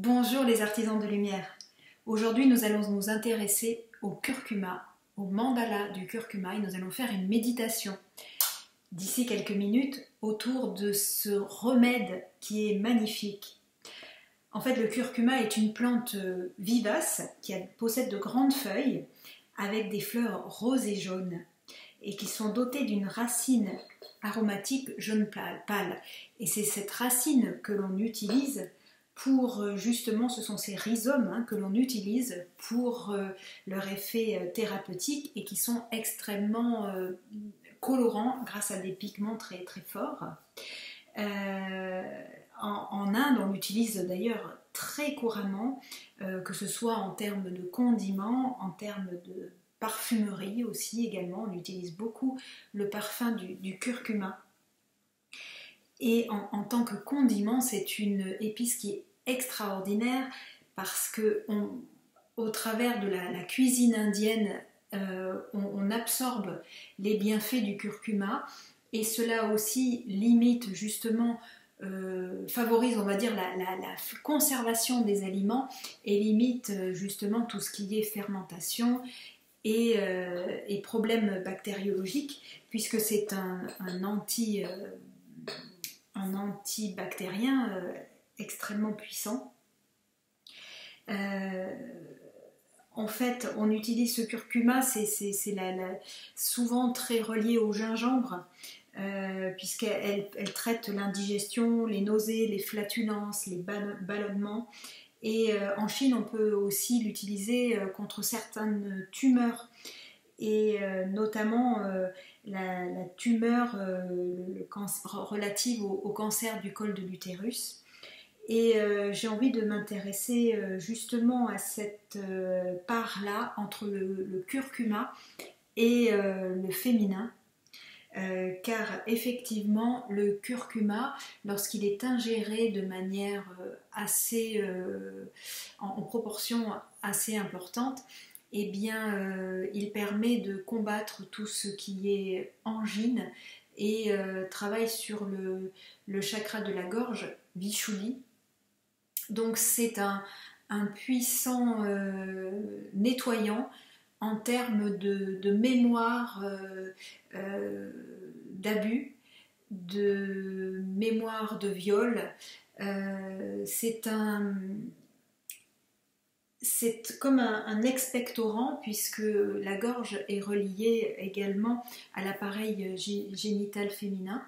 Bonjour les artisans de lumière. Aujourd'hui, nous allons nous intéresser au curcuma, au mandala du curcuma et nous allons faire une méditation d'ici quelques minutes autour de ce remède qui est magnifique. En fait, le curcuma est une plante euh, vivace qui possède de grandes feuilles avec des fleurs roses et jaunes et qui sont dotées d'une racine aromatique jaune pâle. Et c'est cette racine que l'on utilise pour euh, justement, ce sont ces rhizomes hein, que l'on utilise pour euh, leur effet euh, thérapeutique et qui sont extrêmement colorants grâce à des pigments très très forts. en, Inde, on l'utilise d'ailleurs très couramment, que ce soit en termes de condiments, en termes de parfumerie aussi également. On utilise beaucoup le parfum du, curcuma. Et en, tant que condiment, c'est une épice qui est extraordinaire parce que au travers de la, cuisine indienne, euh, on, absorbe les bienfaits du curcuma et cela aussi limite justement, euh, favorise on va dire la, conservation des aliments et limite euh, justement tout ce qui est fermentation et, problèmes bactériologiques puisque c'est un, anti, un antibactérien extrêmement puissant. Euh, en fait, on utilise ce curcuma, c'est souvent très relié au gingembre, euh, puisqu'elle elle traite l'indigestion, les nausées, les flatulences, les ballonnements. Et euh, en Chine, on peut aussi l'utiliser contre certaines tumeurs, et notamment la, tumeur relative au, cancer du col de l'utérus. Et euh, j'ai envie de m'intéresser euh, justement à cette euh, part-là entre le, curcuma et le féminin. car effectivement, le curcuma, lorsqu'il est ingéré de manière assez, en, proportion assez importante, eh bien, il permet de combattre tout ce qui est angine et travaille sur le, le, chakra de la gorge, Vichuli, donc c'est un, puissant euh, nettoyant en termes de, mémoire euh, euh, d'abus, de mémoire de viol. c'est un c'est comme un, un, expectorant puisque la gorge est reliée également à l'appareil génital féminin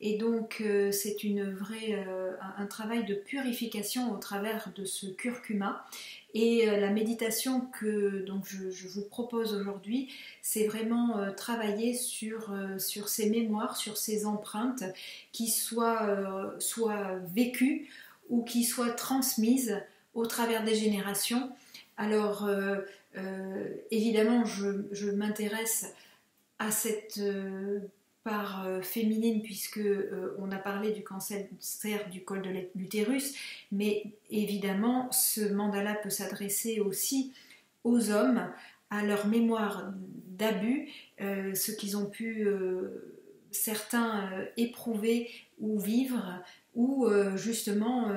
et donc euh, c'est une vraie, euh, un travail de purification au travers de ce curcuma. Et euh, la méditation que donc, je, vous propose aujourd'hui, c'est vraiment travailler sur, sur ces mémoires, sur ces empreintes qui soient, soient vécues ou qui soient transmises au travers des générations. Alors évidemment, je, je m'intéresse à cette par euh, féminine puisque euh, on a parlé du cancer du col de l'utérus, mais évidemment ce mandala peut s'adresser aussi aux hommes, à leur mémoire d'abus, euh, ce qu'ils ont pu certains éprouver ou vivre, ou justement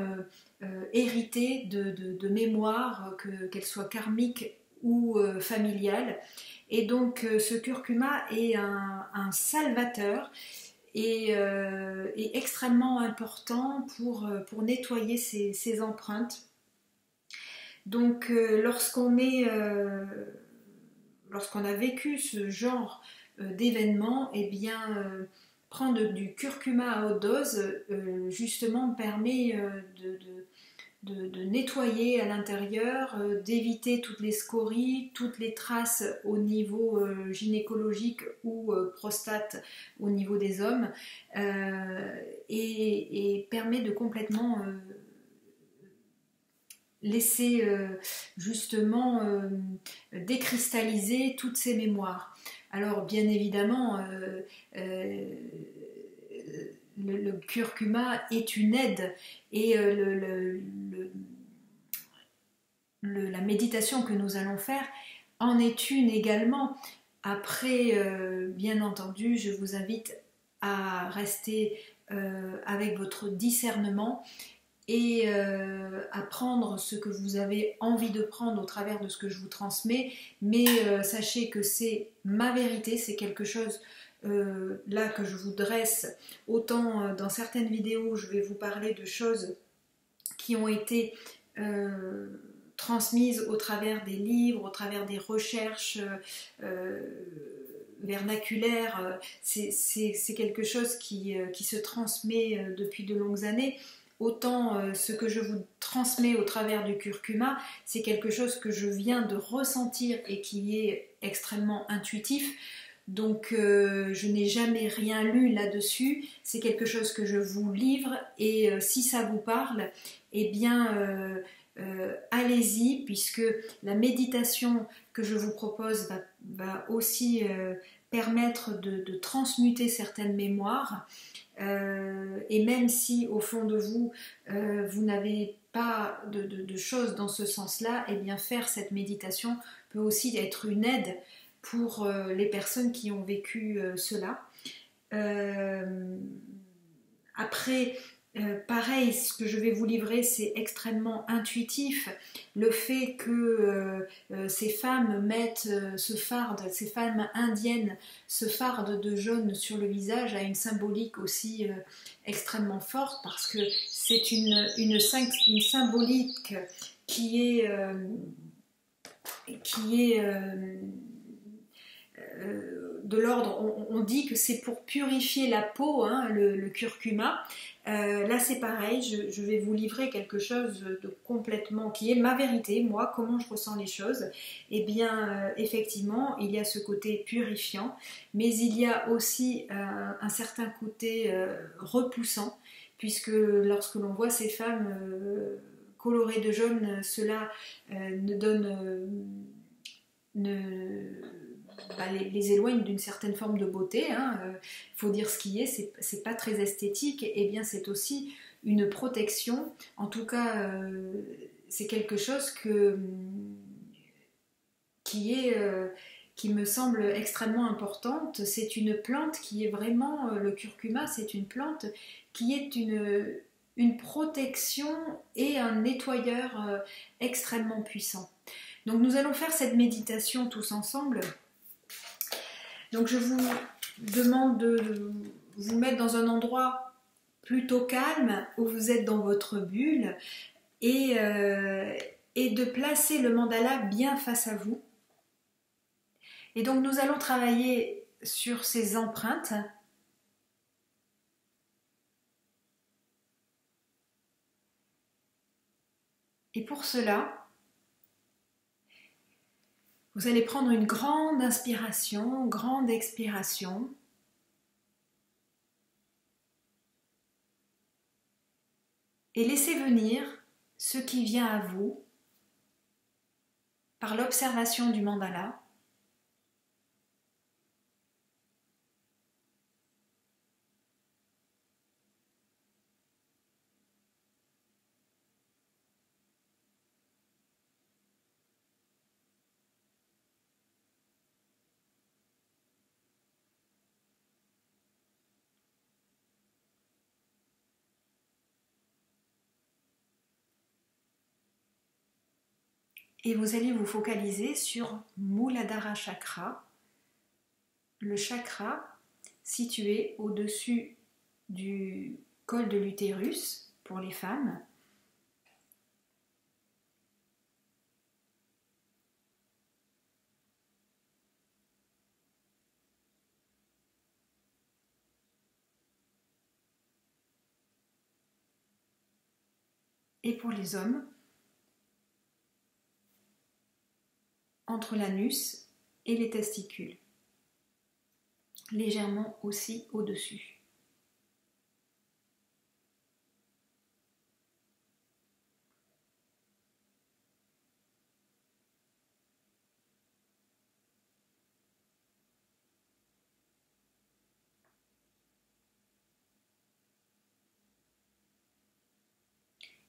hériter de, de, mémoires, qu'elles soient karmiques ou familiales. Et donc euh, ce curcuma est un, salvateur et, euh, extrêmement important pour, euh, pour nettoyer ces, empreintes. Donc lorsqu'on est lorsqu'on a vécu ce genre d'événement, eh bien prendre du curcuma à haute dose justement permet de, nettoyer à l'intérieur, euh, d'éviter toutes les scories, toutes les traces au niveau euh, gynécologique ou euh, prostate au niveau des hommes, et, permet de complètement laisser justement décristalliser toutes ces mémoires. Alors bien évidemment, le, curcuma est une aide et euh, la méditation que nous allons faire en est une également. Après, euh, bien entendu, je vous invite à rester euh, avec votre discernement et à prendre ce que vous avez envie de prendre au travers de ce que je vous transmets, mais sachez que c'est ma vérité, c'est quelque chose euh, là que je vous dresse. Autant dans certaines vidéos, je vais vous parler de choses qui ont été transmises au travers des livres, au travers des recherches vernaculaires. C'est quelque chose qui, se transmet depuis de longues années autant euh, ce que je vous transmets au travers du curcuma, c'est quelque chose que je viens de ressentir et qui est extrêmement intuitif. Donc euh, je n'ai jamais rien lu là-dessus, c'est quelque chose que je vous livre et euh, si ça vous parle, eh bien allez-y puisque la méditation que je vous propose va, aussi permettre de, transmuter certaines mémoires. Euh, et même si au fond de vous, euh, vous n'avez pas de, choses dans ce sens-là, eh bien faire cette méditation peut aussi être une aide pour euh, les personnes qui ont vécu cela. après, euh, pareil, ce que je vais vous livrer, c'est extrêmement intuitif. Le fait que euh, euh, ces femmes mettent ce farde, ces femmes indiennes, ce farde de jaune sur le visage a une symbolique aussi extrêmement forte parce que c'est une, une, symbolique qui est, qui est de l'ordre, on, dit que c'est pour purifier la peau, hein, le, curcuma. Euh, là, c'est pareil, je, vais vous livrer quelque chose de complètement qui est ma vérité, moi, comment je ressens les choses. Eh bien, euh, effectivement, il y a ce côté purifiant, mais il y a aussi euh, un certain côté repoussant, puisque lorsque l'on voit ces femmes colorées de jaune, cela ne donne. Ne, bah, les, éloigne d'une certaine forme de beauté. Il hein, euh, faut dire ce qui est, c'est pas très esthétique. Et bien, c'est aussi une protection. En tout cas, euh, c'est quelque chose que, qui est. Euh, qui me semble extrêmement importante. C'est une plante qui est vraiment, le curcuma, c'est une plante qui est une, une protection et un nettoyeur extrêmement puissant. Donc nous allons faire cette méditation tous ensemble. Donc je vous demande de vous mettre dans un endroit plutôt calme où vous êtes dans votre bulle et, euh, et de placer le mandala bien face à vous. Et donc nous allons travailler sur ces empreintes. Et pour cela, vous allez prendre une grande inspiration, grande expiration. Et laissez venir ce qui vient à vous par l'observation du mandala. Et vous allez vous focaliser sur Muladhara Chakra, le chakra situé au-dessus du col de l'utérus pour les femmes. Et pour les hommes, entre l'anus et les testicules, légèrement aussi au-dessus.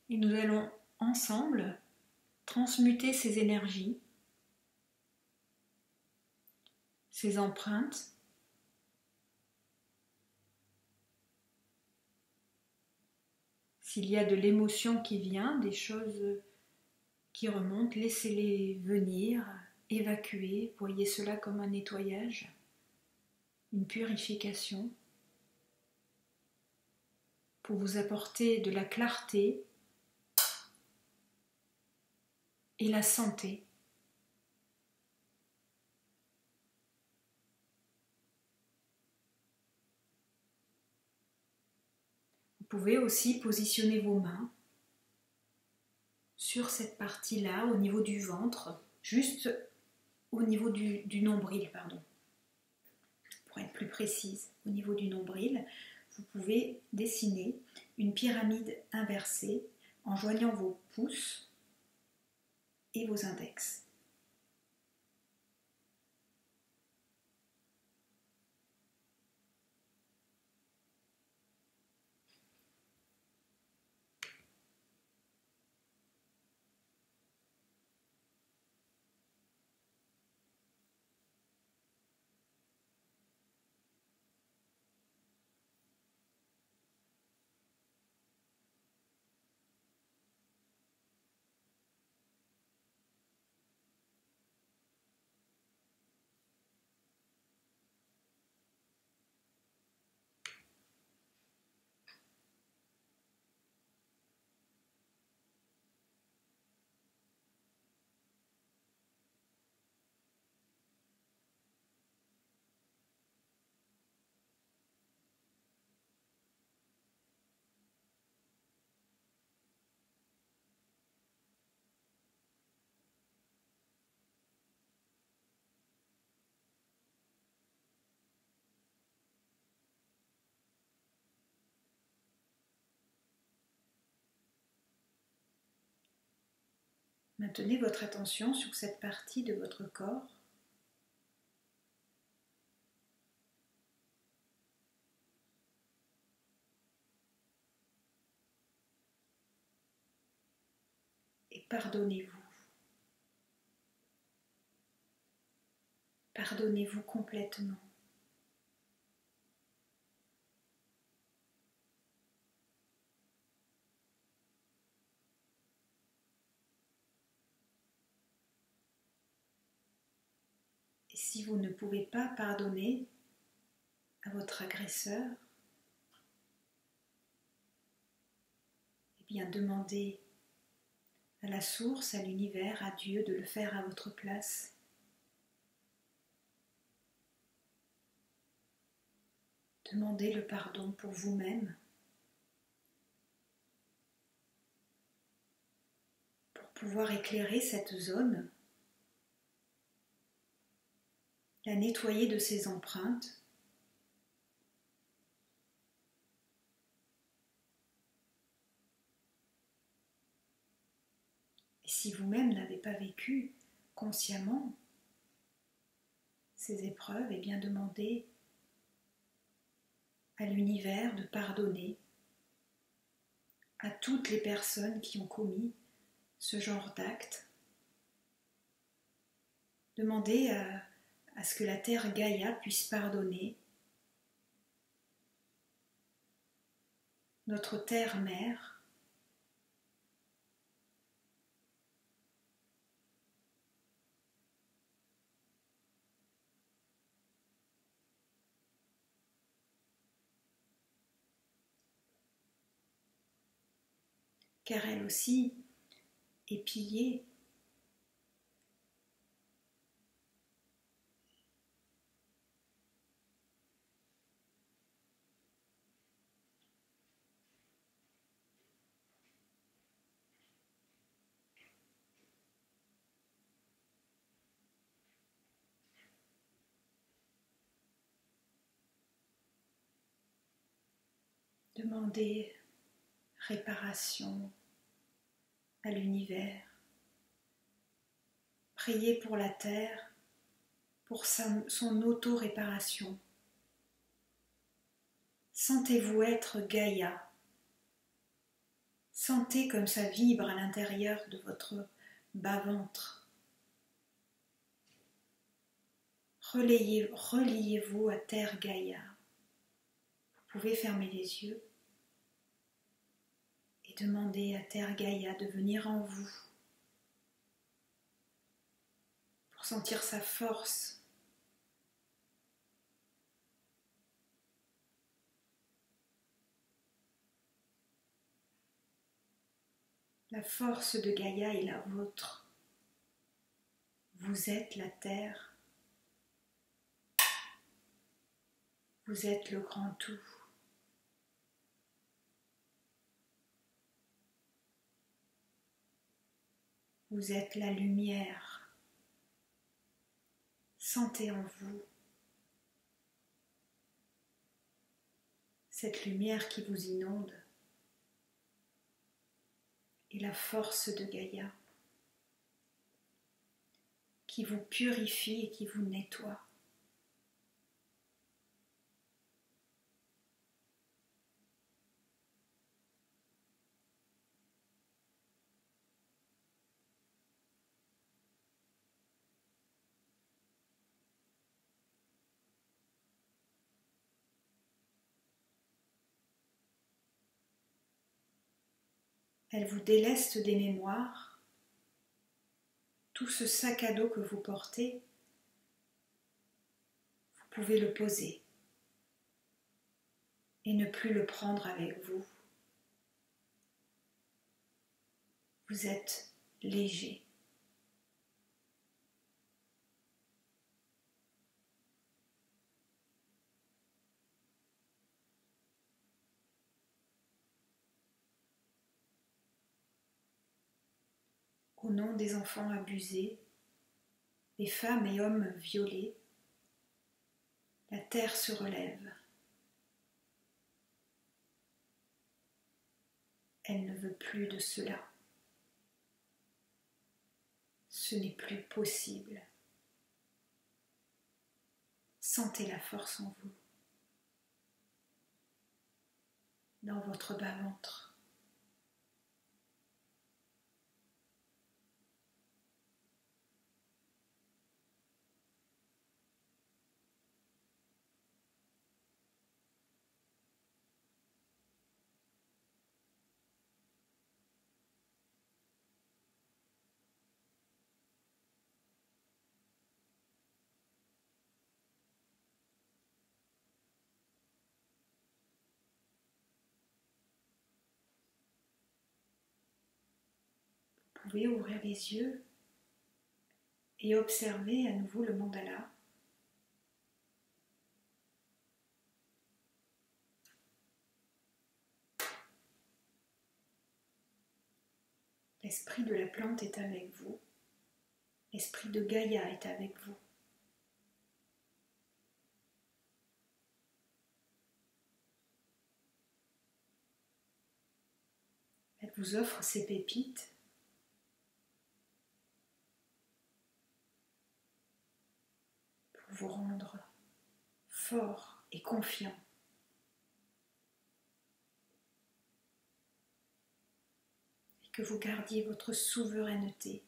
Et nous allons ensemble transmuter ces énergies ses empreintes. S'il y a de l'émotion qui vient, des choses qui remontent, laissez-les venir, évacuer, voyez cela comme un nettoyage, une purification, pour vous apporter de la clarté et la santé. Pouvez aussi positionner vos mains sur cette partie-là, au niveau du ventre, juste au niveau du, nombril, pardon. Pour être plus précise, au niveau du nombril, vous pouvez dessiner une pyramide inversée en joignant vos pouces et vos index. Maintenez votre attention sur cette partie de votre corps. Et pardonnez-vous. Pardonnez-vous complètement. Si vous ne pouvez pas pardonner à votre agresseur, eh demandez à la source, à l'univers, à Dieu de le faire à votre place. Demandez le pardon pour vous-même. Pour pouvoir éclairer cette zone nettoyer de ses empreintes. Si vous-même n'avez pas vécu consciemment ces épreuves, et eh bien demandez à l'univers de pardonner à toutes les personnes qui ont commis ce genre d'acte. Demandez à à ce que la terre Gaïa puisse pardonner notre terre-mère car elle aussi est pillée Demandez réparation à l'univers. Priez pour la terre, pour son auto-réparation. Sentez-vous être Gaïa. Sentez comme ça vibre à l'intérieur de votre bas-ventre. Reliez-vous à Terre Gaïa. Vous pouvez fermer les yeux et demandez à Terre Gaïa de venir en vous pour sentir sa force. La force de Gaïa est la vôtre. Vous êtes la terre. Vous êtes le grand tout. Vous êtes la lumière. Sentez en vous cette lumière qui vous inonde et la force de Gaïa qui vous purifie et qui vous nettoie. Elle vous déleste des mémoires, tout ce sac à dos que vous portez, vous pouvez le poser et ne plus le prendre avec vous. Vous êtes léger. Au nom des enfants abusés, des femmes et hommes violés, la terre se relève. Elle ne veut plus de cela. Ce n'est plus possible. Sentez la force en vous, dans votre bas-ventre. Ouvrir les yeux et observer à nouveau le mandala. L'esprit de la plante est avec vous. L'esprit de Gaïa est avec vous. Elle vous offre ses pépites vous rendre fort et confiant. Et que vous gardiez votre souveraineté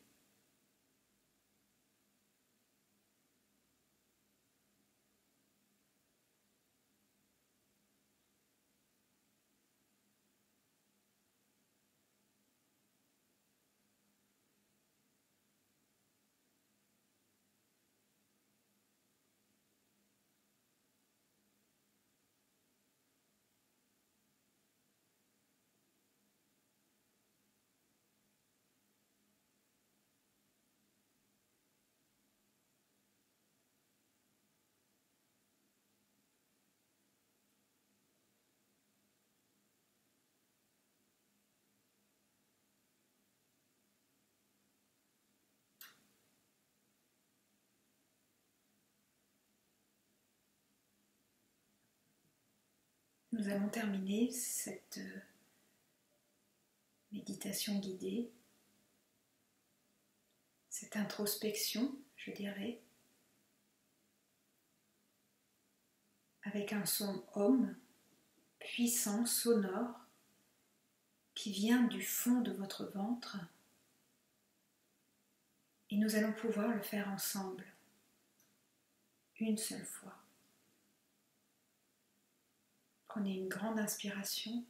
Nous allons terminer cette euh, méditation guidée, cette introspection, je dirais, avec un son homme puissant, sonore, qui vient du fond de votre ventre. Et nous allons pouvoir le faire ensemble, une seule fois. Prenez une grande inspiration.